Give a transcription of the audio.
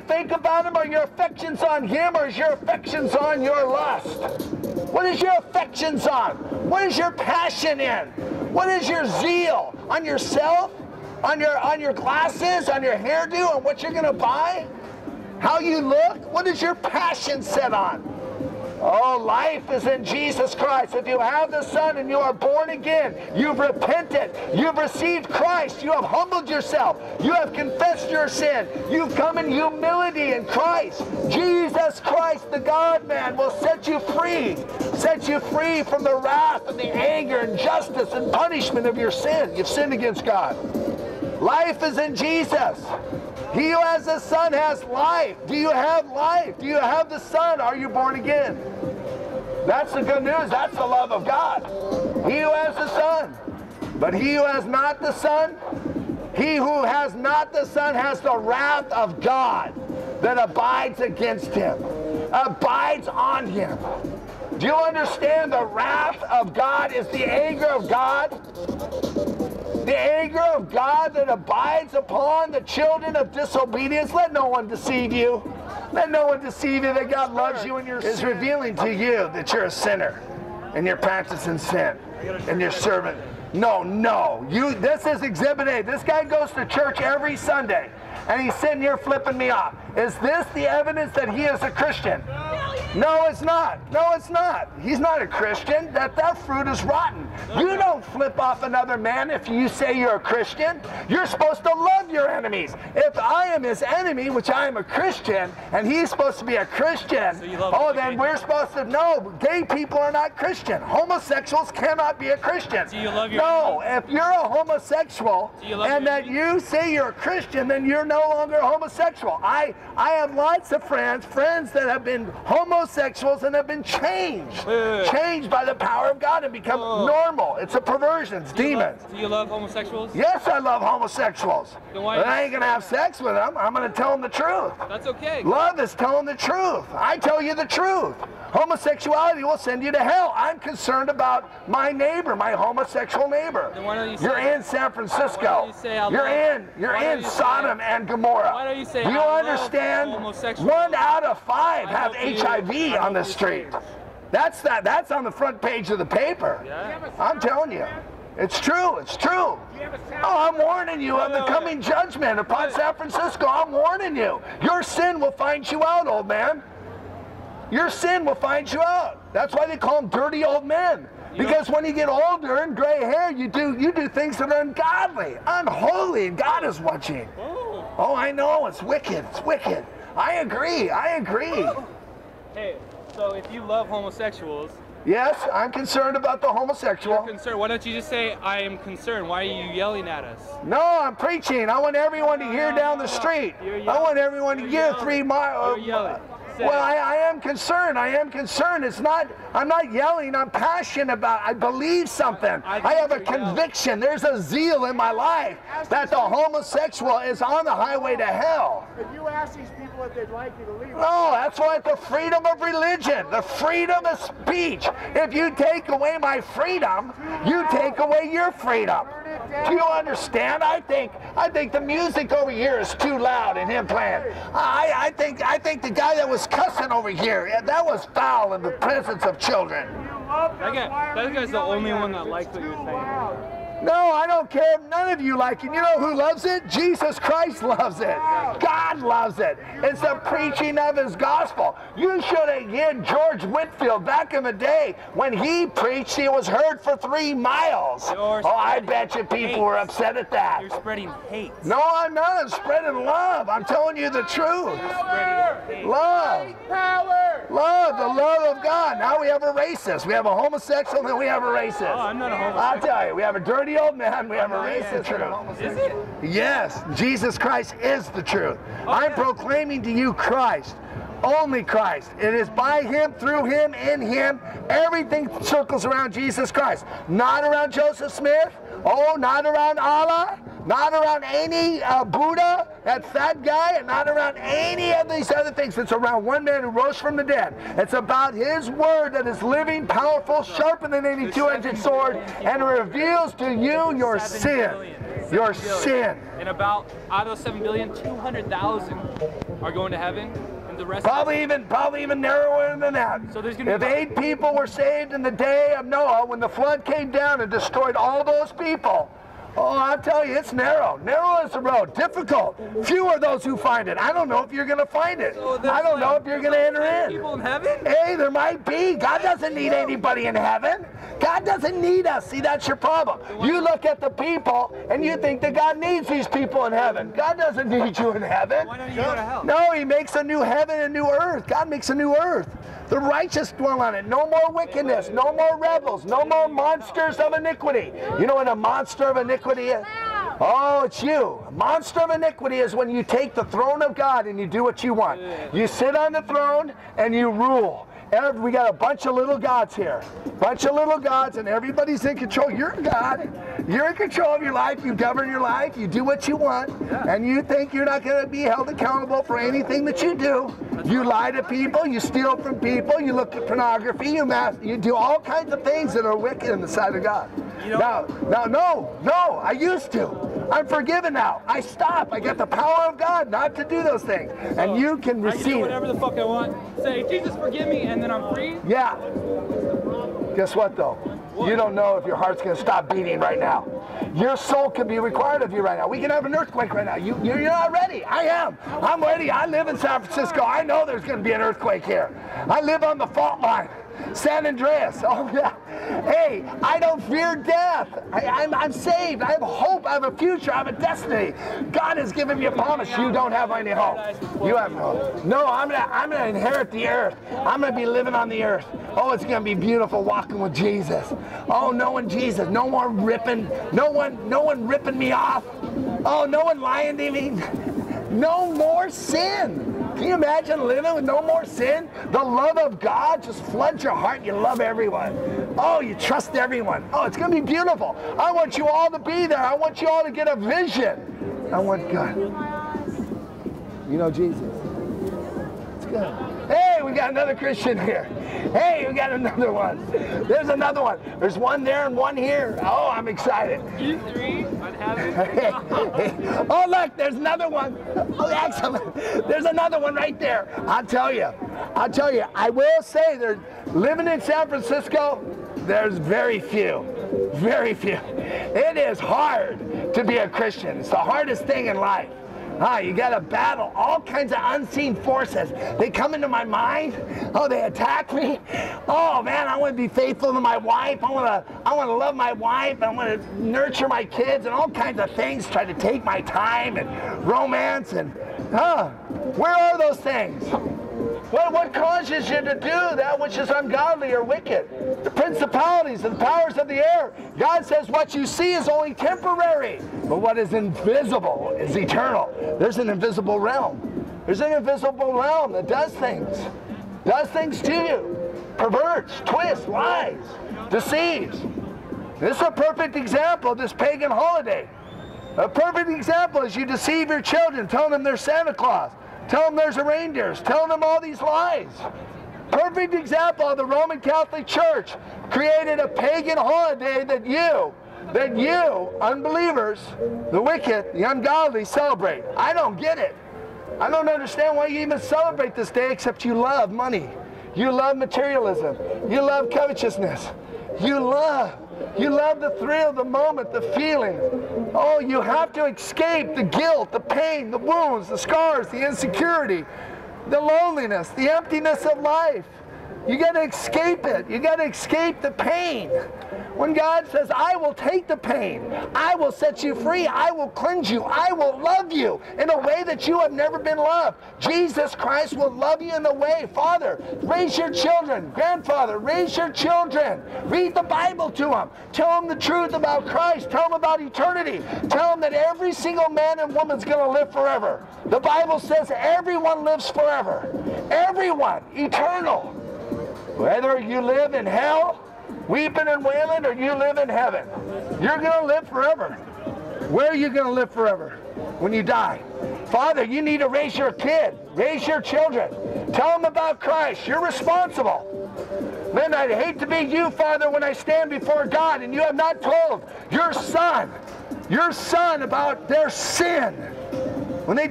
think about him? Are your affections on him or is your affections on your lust? What is your affections on? What is your passion in? What is your zeal? On yourself? On your on your glasses? On your hairdo? On what you're gonna buy? How you look? What is your passion set on? Oh, life is in Jesus Christ. If you have the Son and you are born again, you've repented, you've received Christ, you have humbled yourself, you have confessed your sin, you've come in humility in Christ. Jesus Christ, the God man, will set you free, set you free from the wrath and the anger and justice and punishment of your sin. You've sinned against God. Life is in Jesus. He who has the Son has life. Do you have life? Do you have the Son? Are you born again? That's the good news. That's the love of God. He who has the Son. But he who has not the Son, he who has not the Son has the wrath of God that abides against him, abides on him. Do you understand the wrath of God is the anger of God? The anger of God that abides upon the children of disobedience. Let no one deceive you. Let no one deceive you that God loves you and you're is revealing to you that you're a sinner and you're practicing sin and you're serving. No, no. You this is exhibit A. This guy goes to church every Sunday and he's sitting here flipping me off. Is this the evidence that he is a Christian? No, it's not. No, it's not. He's not a Christian. That that fruit is rotten. You don't flip off another man if you say you're a Christian. You're supposed to love your enemies. If I am his enemy, which I am a Christian, and he's supposed to be a Christian, So oh, then we're supposed to know gay people are not Christian. Homosexuals cannot be a Christian. Do you love your no, if you're a homosexual you and that you say you're a Christian, then you're no longer homosexual. I I have lots of friends, friends that have been homosexuals and have been changed, Wait, wait, wait. changed by the power of God and become Whoa. normal. It's a perversion. It's Do you demons. love- do you love homosexuals? Yes, I love homosexuals, Then why- but I ain't gonna have sex with them. I'm gonna tell them the truth. That's okay. Love is telling the truth. I tell you the truth. Homosexuality will send you to hell. I'm concerned about my neighbor, my homosexual neighbor. Then why don't you say- You're in San Francisco. You say you're in. You're in you say- Sodom and Gomorrah. Why don't you say Do you I understand? One out of five I have hope you- HIV on the street. That's that. That's on the front page of the paper. Yeah. I'm telling you. It's true. It's true. Oh, I'm warning you of the coming judgment upon San Francisco. I'm warning you. Your sin will find you out, old man. Your sin will find you out. That's why they call them dirty old men. You Because when you get older and gray hair, you do you do things that are ungodly, unholy, and God is watching. Oh. Oh, I know. It's wicked. It's wicked. I agree. I agree. Hey, so if you love homosexuals, Yes, I'm concerned about the you're homosexual. concerned. Why don't you just say, I am concerned? Why are you yelling at us? No, I'm preaching. I want everyone to hear down the street. You're I want everyone to hear three miles. You're uh, yelling. Say Well. I, I am concerned. I am concerned. It's not. I'm not yelling. I'm passionate about. I believe something. I I, think have a you're yelling. conviction. There's a zeal in my life that the homosexual is on the highway to hell. If you ask these people if they'd like you to leave, No, that's why the freedom of religion, the freedom of speech. If you take away my freedom, you take away your freedom. Do you understand? I think I think the music over here is too loud and him playing. I, I think I think the guy that was cussing over here, that was foul in the presence of children. you. That guy- that guy's the only one that likes It's what you're too saying. Loud. No, I don't care if none of you like it. You know who loves it? Jesus Christ loves it. God loves it. It's the preaching of his gospel. You should have heard George Whitefield back in the day when he preached, he was heard for three miles. You're Oh, I bet you people were upset at that. You're spreading hate. No, I'm not. I'm spreading love. I'm telling you the truth. Spreading. Love. Power! Love, the love of God. Now we have a racist. We have a homosexual, then we have a racist. Oh, I'm not a I'll homosexual. tell you, we have a dirty old man, we have a racist. truth. Is it? Yes, Jesus Christ is the truth. I'm yeah. proclaiming to you Christ. Only Christ. It is by Him, through Him, in Him. Everything circles around Jesus Christ. Not around Joseph Smith. Oh, not around Allah. Not around any uh, Buddha, that fat guy, and not around any of these other things. It's around one man who rose from the dead. It's about His word that is living, powerful, sharper than any two-edged sword, and reveals to you your sin. Your sin. And about out of those seven billion, two hundred thousand are going to heaven, and the rest. Probably even probably even narrower than that. So there's gonna if be- eight people were saved in the day of Noah when the flood came down and destroyed all those people. Oh, I'll tell you, it's narrow. Narrow is the road. Difficult. Few are those who find it. I don't know if you're going to find it. So I don't know if you're going to enter in. People in heaven. Hey, there might be. God doesn't need anybody in heaven. God doesn't need us. See, that's your problem. You look at the people and you think that God needs these people in heaven. God doesn't need you in heaven. Why don't you go to hell? No, he makes a new heaven and new earth. God makes a new earth. The righteous dwell on it. No more wickedness. No more rebels. No more monsters of iniquity. You know what a monster of iniquity is? Oh, it's you. A monster of iniquity is when you take the throne of God and you do what you want. You sit on the throne and you rule. Every- We got a bunch of little gods here. Bunch of little gods, and everybody's in control. You're God. You're in control of your life. You govern your life. You do what you want. And you think you're not going to be held accountable for anything that you do. You lie to people. You steal from people. You look at pornography. You mass, You do all kinds of things that are wicked in the sight of God. You know- now, now, no, no. I used to. I'm forgiven now. I stop. I got the power of God not to do those things. And you can receive. I can do whatever the fuck I want. Say, Jesus, forgive me, and then I'm free. Yeah. Guess what though? You don't know if your heart's going to stop beating right now. Your soul could be required of you right now. We can have an earthquake right now. You, you're you're not ready. I am. I'm ready. I live in San Francisco. I know there's going to be an earthquake here. I live on the fault line. San Andreas. Oh, yeah. Hey, I don't fear death. I, I'm, I'm saved. I have hope. I have a future. I have a destiny. God has given me a promise. You don't have any hope. You have no hope. No, I'm gonna, I'm gonna inherit the earth. I'm gonna be living on the earth. Oh, it's gonna be beautiful walking with Jesus. Oh, knowing Jesus. No more ripping. No one, no one ripping me off. Oh, no one lying to me. No more sin. Can you imagine living with no more sin? The love of God just floods your heart. You love everyone. Oh, you trust everyone. Oh, it's going to be beautiful. I want you all to be there. I want you all to get a vision. I want God. You know Jesus. It's good. Hey, we got another Christian here. Hey, we got another one. There's another one. There's one there and one here. Oh, I'm excited. You three. oh, look, there's another one. Oh, excellent. There's another one right there. I'll tell you. I'll tell you. I will say, there's living in San Francisco, there's very few. Very few. It is hard to be a Christian. It's the hardest thing in life. Ah, you got to battle all kinds of unseen forces. They come into my mind. Oh, they attack me. Oh man, I want to be faithful to my wife. I want to, I want to love my wife. I want to nurture my kids and all kinds of things. Try to take my time and romance and, huh? Where are those things? What, what causes you to do that which is ungodly or wicked? The principalities and the powers of the air. God says what you see is only temporary, but what is invisible is eternal. There's an invisible realm. There's an invisible realm that does things, does things to you, perverts, twists, lies, deceives. This is a perfect example of this pagan holiday. A perfect example is you deceive your children, telling them they're Santa Claus, telling them there's a reindeer, Tell them all these lies. Perfect example of the Roman Catholic Church created a pagan holiday that you, that you, unbelievers, the wicked, the ungodly, celebrate. I don't get it. I don't understand why you even celebrate this day except you love money. You love materialism. You love covetousness. You love, you love the thrill, the moment, the feeling. Oh, you have to escape the guilt, the pain, the wounds, the scars, the insecurity, the loneliness, the emptiness of life. You got to escape it. You got to escape the pain. When God says, I will take the pain, I will set you free, I will cleanse you, I will love you in a way that you have never been loved. Jesus Christ will love you in a way. Father, raise your children. Grandfather, raise your children. Read the Bible to them. Tell them the truth about Christ. Tell them about eternity. Tell them that every single man and woman's going to live forever. The Bible says everyone lives forever. Everyone, eternal. Whether you live in hell, weeping and wailing, or you live in heaven, you're going to live forever. Where are you going to live forever? When you die. Father, you need to raise your kid, raise your children. Tell them about Christ. You're responsible. Man, I'd hate to be you, Father, when I stand before God and you have not told your son your son about their sin. When they